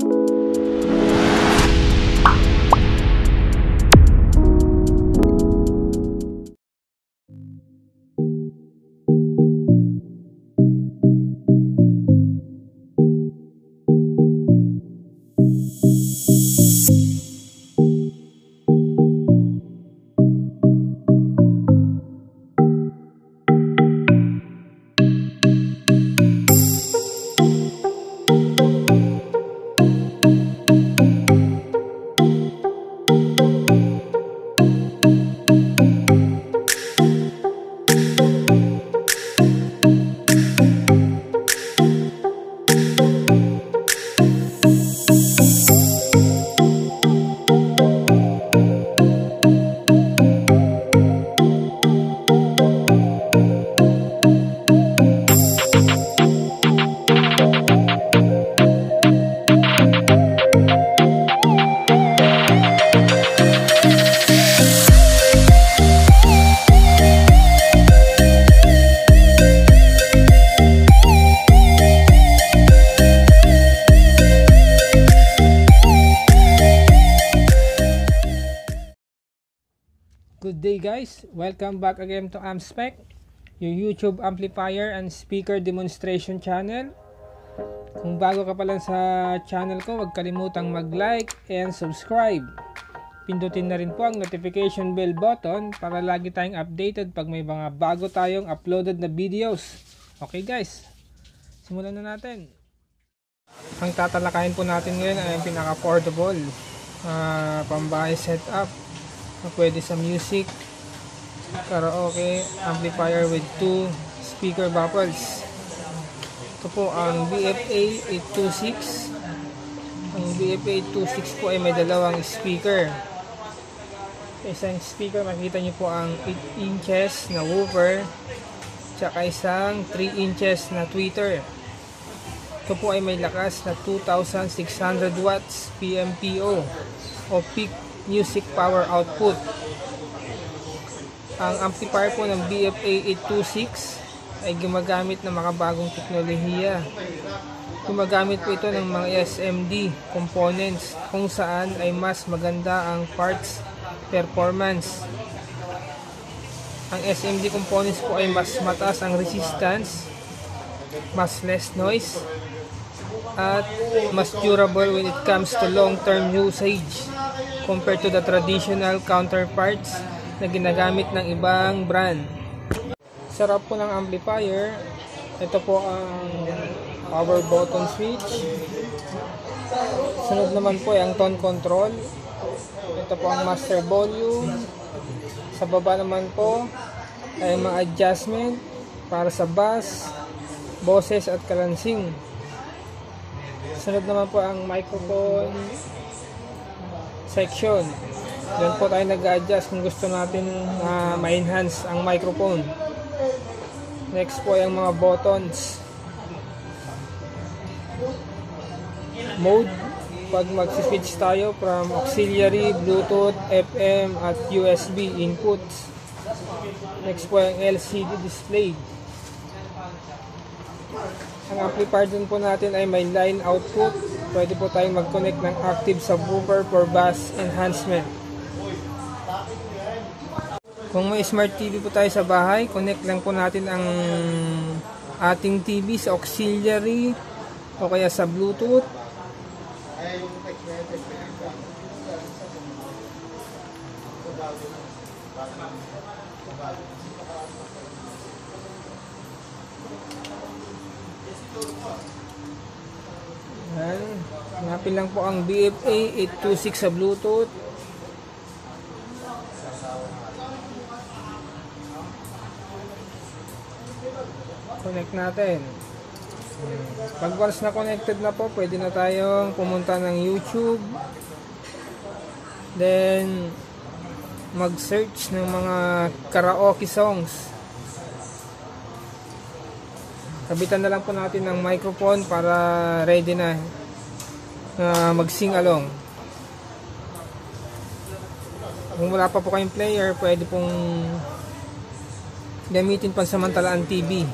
you Good day guys, welcome back again to Amspec, your YouTube amplifier and speaker demonstration channel. Kung bago ka pa lang sa channel ko, huwag kalimutang mag-like and subscribe. Pindutin na rin po ang notification bell button para lagi tayong updated pag may mga bago tayong uploaded na videos. Okay guys, simulan na natin. Ang tatalakayin po natin ngayon ay ang pinaka-affordable uh, pambahay setup pwede sa music karaoke amplifier with two speaker baffles. Ito po ang BFA 826 ang BFA 826 po ay may dalawang speaker. Isang speaker makita nyo po ang 8 inches na woofer tsaka isang 3 inches na tweeter. Ito po ay may lakas na 2600 watts PMPO o peak music power output. Ang amplifier po ng BFA 826 ay gumagamit ng makabagong teknolohiya. Gumagamit po ito ng mga SMD components kung saan ay mas maganda ang parts performance. Ang SMD components po ay mas mataas ang resistance, mas less noise, at mas durable when it comes to long-term usage compared to the traditional counterparts na ginagamit ng ibang brand. Sarap po ng amplifier. Ito po ang power button switch. Sunod naman po ay ang tone control. Ito po ang master volume. Sa baba naman po ay mga adjustment para sa bass, boses at kalansing. Sunod naman po ang microphone section. Diyan po tayo nag-adjust kung gusto natin uh, ma-enhance ang microphone. Next po yung mga buttons. Mode. Pag mag-switch tayo from auxiliary, Bluetooth, FM at USB inputs. Next po yung LCD display. Ang amplifier din po natin ay may line output pwede po tayong mag-connect ng active subwoofer for bass enhancement. Kung may smart TV po tayo sa bahay, connect lang po natin ang ating TV sa auxiliary o kaya sa Bluetooth. Yan. Hanapin lang po ang BFA 826 sa Bluetooth. Connect natin. Pag once na connected na po, pwede na tayong pumunta ng YouTube. Then, mag-search ng mga karaoke songs. Kabitan na lang po natin ng microphone para ready na uh, mag-sing along. Kung wala pa po kayong player, pwede pong gamitin pansamantala ang TV.